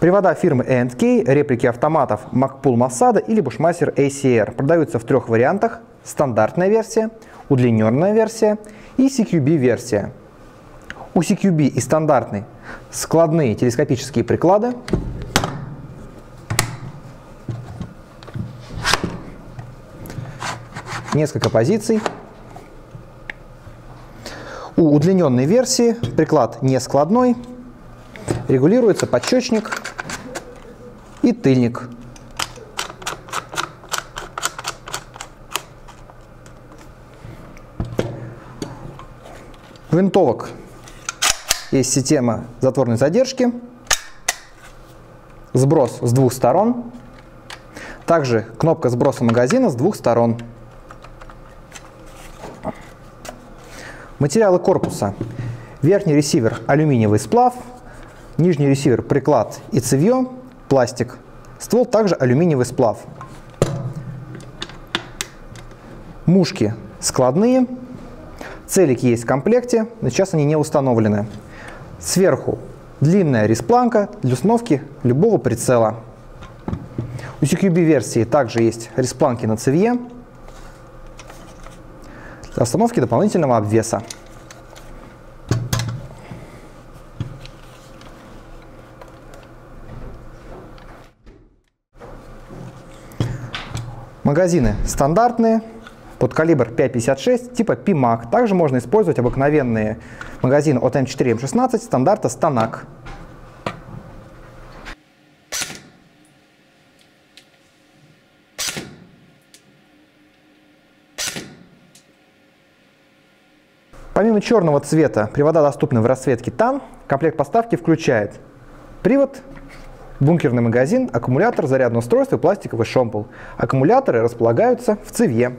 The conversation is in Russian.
Привода фирмы A&K, реплики автоматов Macpool Masada или Bushmaster ACR продаются в трех вариантах. Стандартная версия, удлиненная версия и CQB версия. У CQB и стандартной складные телескопические приклады. Несколько позиций. У удлиненной версии приклад не складной, регулируется подщечник и тыльник. Винтовок есть система затворной задержки, сброс с двух сторон, также кнопка сброса магазина с двух сторон. Материалы корпуса. Верхний ресивер алюминиевый сплав, нижний ресивер приклад и цевье, пластик. Ствол также алюминиевый сплав. Мушки складные. Целики есть в комплекте, но сейчас они не установлены. Сверху длинная респланка для установки любого прицела. У CQB версии также есть респланки на цевье для установки дополнительного обвеса. Магазины стандартные, под калибр 5,56 типа PMAC. Также можно использовать обыкновенные магазины от М4 М16 стандарта Станак. Помимо черного цвета, привода доступны в расцветке TAN. Комплект поставки включает привод, бункерный магазин, аккумулятор, зарядное устройство и пластиковый шомпол. Аккумуляторы располагаются в цевье.